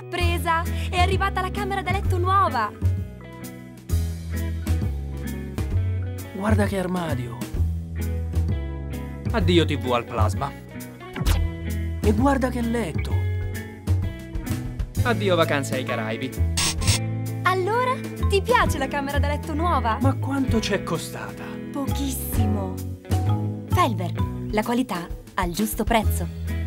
Sorpresa! È arrivata la camera da letto nuova! Guarda che armadio! Addio TV al plasma. E guarda che letto! Addio vacanze ai Caraibi. Allora, ti piace la camera da letto nuova? Ma quanto c'è costata? Pochissimo. Felver, la qualità al giusto prezzo.